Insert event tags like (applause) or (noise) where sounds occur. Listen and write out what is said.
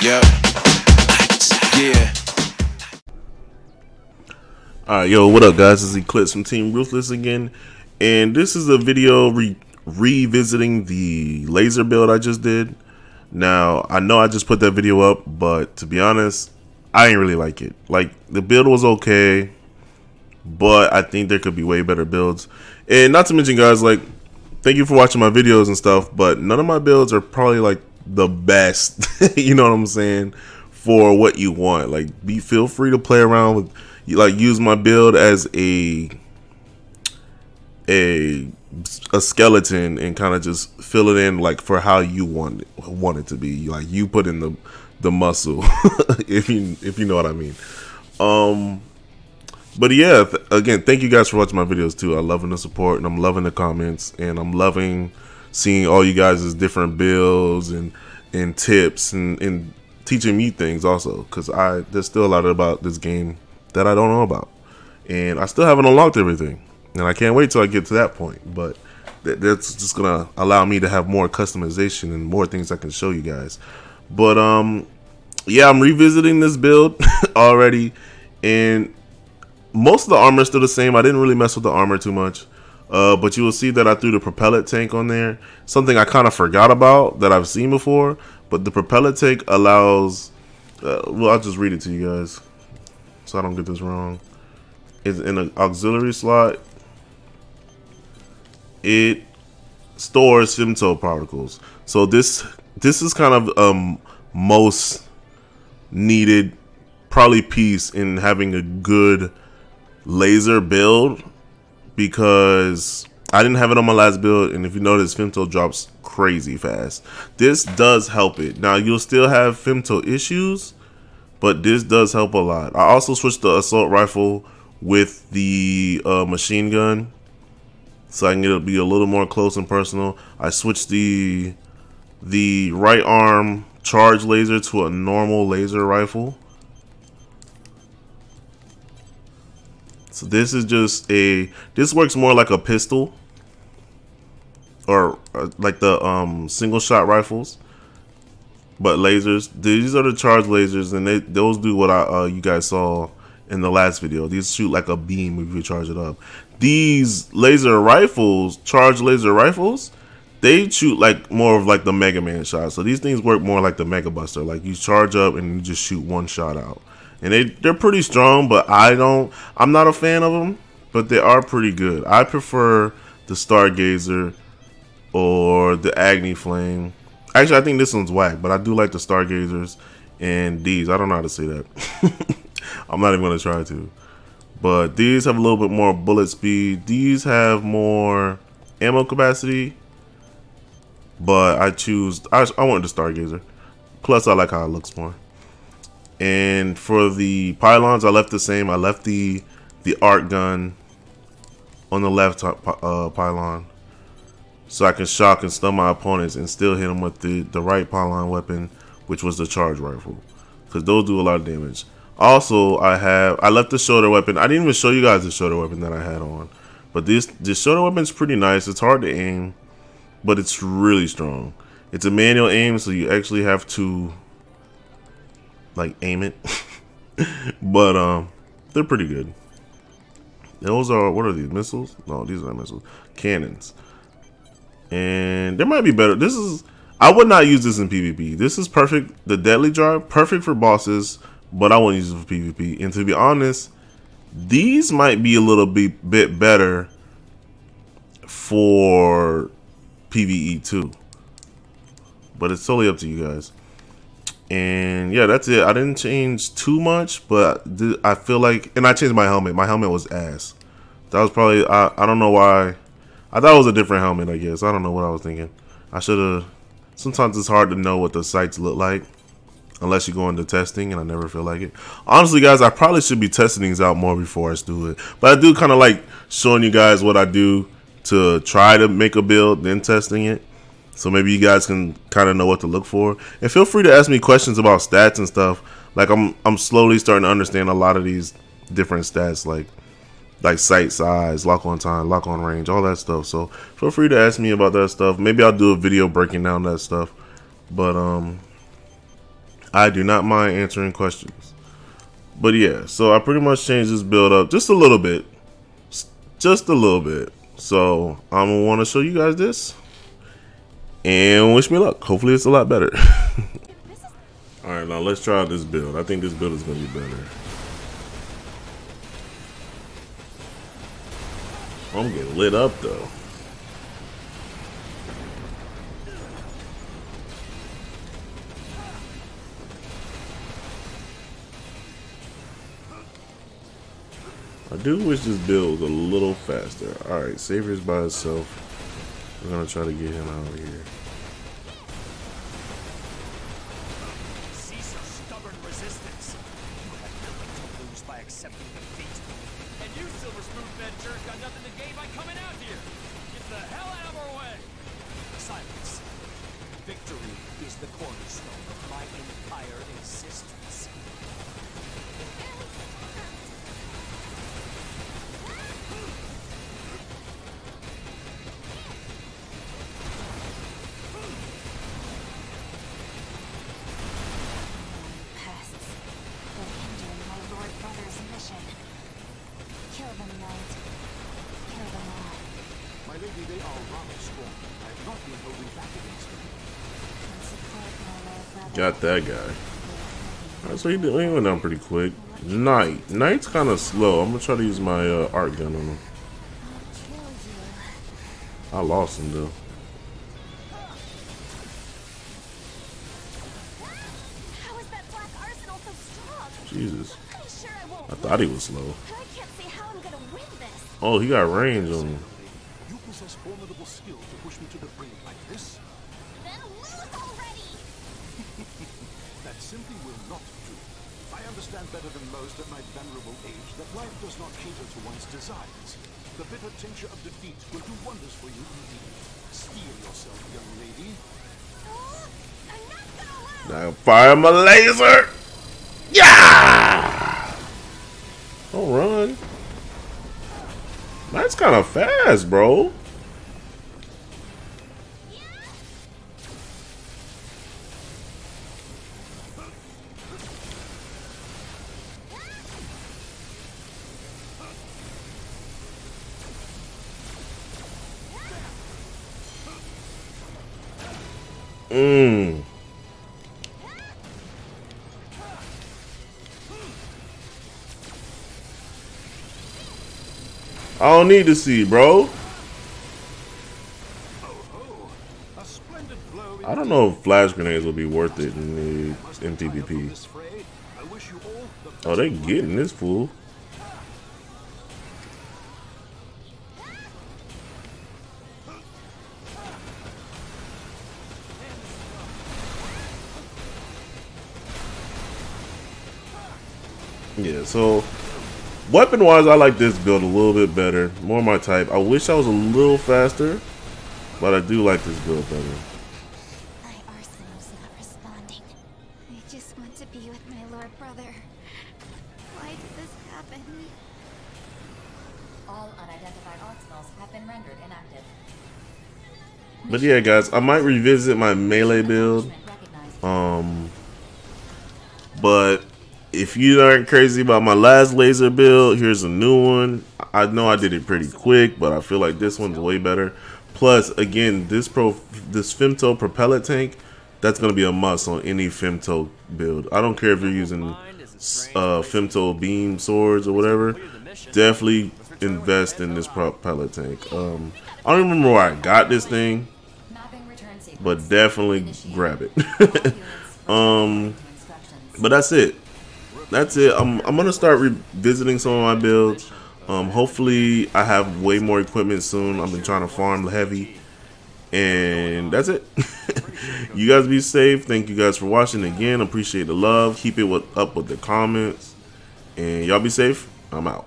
Yep. Yeah. Alright, yo, what up, guys? Is Eclipse from Team Ruthless again, and this is a video re revisiting the laser build I just did. Now, I know I just put that video up, but to be honest, I didn't really like it. Like, the build was okay, but I think there could be way better builds. And not to mention, guys, like, thank you for watching my videos and stuff, but none of my builds are probably like the best. (laughs) you know what I'm saying? For what you want. Like be feel free to play around with you like use my build as a a a skeleton and kind of just fill it in like for how you want it, want it to be. Like you put in the the muscle (laughs) if you if you know what I mean. Um but yeah, th again, thank you guys for watching my videos too. I'm loving the support and I'm loving the comments and I'm loving seeing all you guys' different builds and and tips and, and teaching me things also. Because I there's still a lot about this game that I don't know about. And I still haven't unlocked everything. And I can't wait till I get to that point. But that, that's just gonna allow me to have more customization and more things I can show you guys. But um yeah I'm revisiting this build (laughs) already. And most of the armor is still the same. I didn't really mess with the armor too much uh, but you will see that I threw the propellant tank on there. Something I kind of forgot about that I've seen before. But the propellant tank allows... Uh, well, I'll just read it to you guys. So I don't get this wrong. It's in an auxiliary slot. It stores femto particles. So this this is kind of um most needed probably piece in having a good laser build because I didn't have it on my last build, and if you notice, Femto drops crazy fast. This does help it. Now, you'll still have Femto issues, but this does help a lot. I also switched the assault rifle with the uh, machine gun, so I can get it be a little more close and personal. I switched the the right arm charge laser to a normal laser rifle. So this is just a this works more like a pistol or uh, like the um single shot rifles but lasers these are the charge lasers and they those do what I uh, you guys saw in the last video. These shoot like a beam if you charge it up. These laser rifles charge laser rifles they shoot like more of like the Mega Man shot. So these things work more like the Mega Buster. Like you charge up and you just shoot one shot out and they they're pretty strong, but I don't. I'm not a fan of them, but they are pretty good. I prefer the Stargazer or the Agni Flame. Actually, I think this one's whack, but I do like the Stargazers and these. I don't know how to say that. (laughs) I'm not even gonna try to. But these have a little bit more bullet speed. These have more ammo capacity. But I choose. I, I want the Stargazer. Plus, I like how it looks more. And for the pylons, I left the same. I left the the arc gun on the left uh, pylon, so I can shock and stun my opponents and still hit them with the the right pylon weapon, which was the charge rifle, because those do a lot of damage. Also, I have I left the shoulder weapon. I didn't even show you guys the shoulder weapon that I had on, but this this shoulder weapon is pretty nice. It's hard to aim, but it's really strong. It's a manual aim, so you actually have to like aim it. (laughs) but um, they're pretty good. Those are what are these missiles? No, these are missiles. Cannons. And there might be better. This is I would not use this in PvP. This is perfect. The deadly jar, perfect for bosses, but I wouldn't use it for PvP. And to be honest, these might be a little bit better for PVE too. But it's totally up to you guys and yeah that's it. I didn't change too much but i feel like and i changed my helmet. My helmet was ass. That was probably i, I don't know why. I thought it was a different helmet i guess. I don't know what i was thinking. I should have sometimes it's hard to know what the sights look like unless you go into testing and i never feel like it. Honestly guys i probably should be testing these out more before i do it. But i do kind of like showing you guys what i do to try to make a build then testing it so maybe you guys can kind of know what to look for. And feel free to ask me questions about stats and stuff. Like I'm I'm slowly starting to understand a lot of these different stats like like sight size, lock on time, lock on range, all that stuff. So feel free to ask me about that stuff. Maybe I'll do a video breaking down that stuff. But um I do not mind answering questions. But yeah, so I pretty much changed this build up just a little bit. Just a little bit. So I'm gonna want to show you guys this. And wish me luck. Hopefully it's a lot better. (laughs) Alright, now let's try this build. I think this build is gonna be better. I'm getting lit up though. I do wish this build was a little faster. Alright, Savior's by himself. We're gonna try to get him out of here. Them knight. Kill them all. My lady, they are rather strong. I have not been holding back against them. Got that guy. Alright, so he, did, he went down pretty quick. Knight. Knight's kind of slow. I'm gonna try to use my uh, arc gun on him. I lost him though. Jesus. I thought he was slow. Oh, he got range on him. You possess formidable skill to push me to the brink like this. Simply will not do. I understand better than most at my venerable age that life does not cater to one's desires. The bitter tincture of defeat will do wonders for you indeed. Steel yourself, young lady. Now fire my laser. Yeah. Don't run. That's kind of fast, bro. Mmm. I don't need to see, bro. I don't know if flash grenades will be worth it in the in PvP. Oh, they getting this fool. Yeah, so weapon wise, I like this build a little bit better. More my type. I wish I was a little faster, but I do like this build better. My arsenal's not responding. I just want to be with my Lord Brother. Why did this happen? All unidentified arsenals have been rendered inactive. But yeah, guys, I might revisit my melee build. Um, but if you aren't crazy about my last laser build, here's a new one. I know I did it pretty quick, but I feel like this one's way better. Plus, again, this pro this femto propellant tank, that's gonna be a must on any femto build. I don't care if you're using uh, femto beam swords or whatever. Definitely invest in this propellant tank. Um, I don't remember where I got this thing, but definitely grab it. (laughs) Um. But that's it. That's it. I'm, I'm gonna start revisiting some of my builds. Um, hopefully, I have way more equipment soon. I've been trying to farm heavy, and that's it. (laughs) you guys be safe. Thank you guys for watching again. Appreciate the love. Keep it with, up with the comments, and y'all be safe. I'm out.